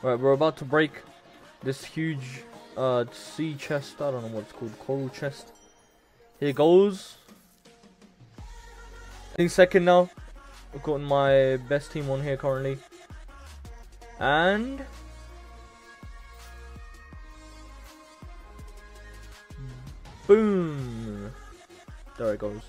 Right, we're about to break this huge uh sea chest. I don't know what it's called, coral chest. Here goes. In second now. I've got my best team on here currently. And boom. There it goes.